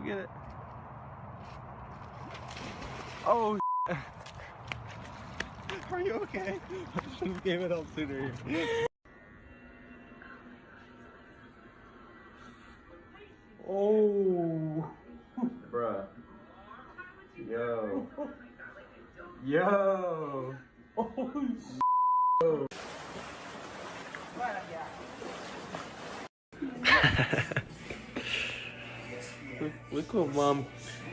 I'll get it. Oh, are you okay? I should have gave it up sooner. Oh, bruh. Yo. Yo. Oh, Look what mom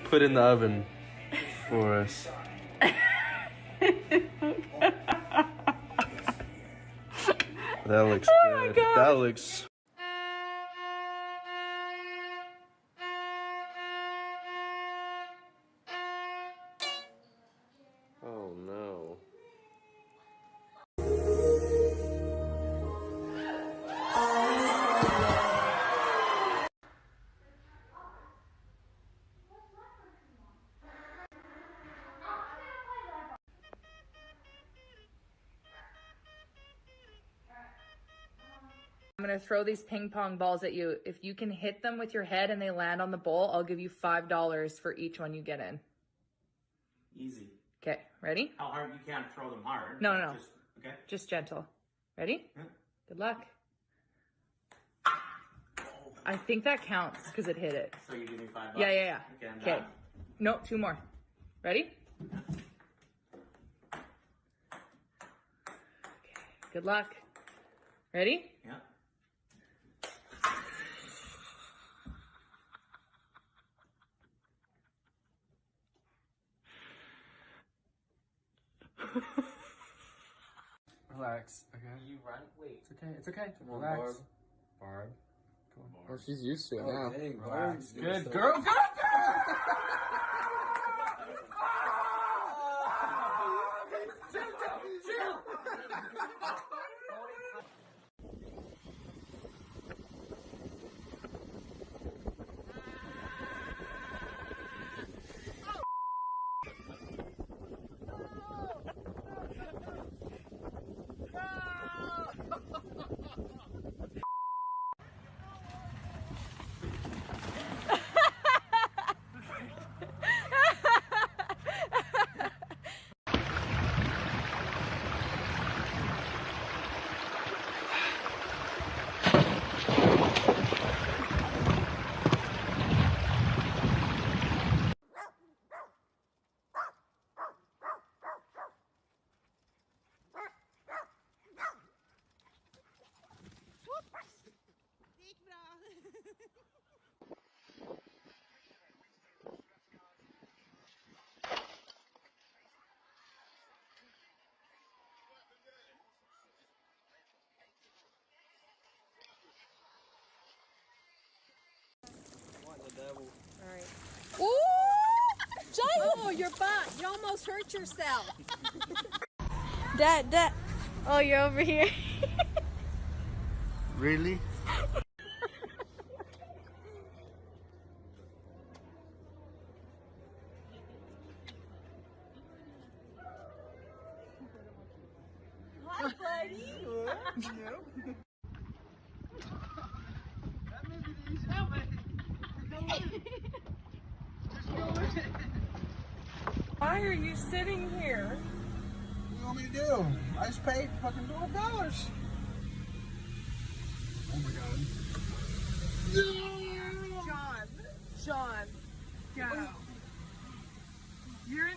put in the oven for us. that looks oh good. That looks. I'm gonna throw these ping pong balls at you. If you can hit them with your head and they land on the bowl, I'll give you five dollars for each one you get in. Easy. Okay, ready? How hard you can't throw them hard. No, no, no. Just, okay. Just gentle. Ready? Yeah. Good luck. I think that counts because it hit it. So you give me five bucks. Yeah, yeah, yeah. Okay. Okay. No, two more. Ready? Okay. Good luck. Ready? Yeah. Relax, okay? You run. Wait. It's okay, it's okay. on, Relax. Barb. Barb. Come on. Well, she's used to it Oh, now. dang, Relax. Good girl, good girl! Oh, your butt. You almost hurt yourself. Dad, dad. Oh, you're over here. Really? Why are you sitting here? What do you want me to do? I just paid fucking twelve dollars. Oh my god. Yeah. John. John. Go. You're in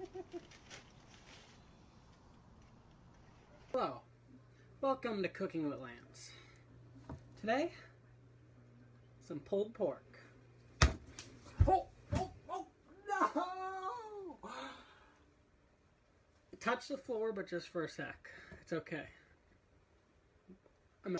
Hello, welcome to Cooking with Lambs. Today, some pulled pork. Oh, oh, oh, no! Touch the floor, but just for a sec. It's okay. I'm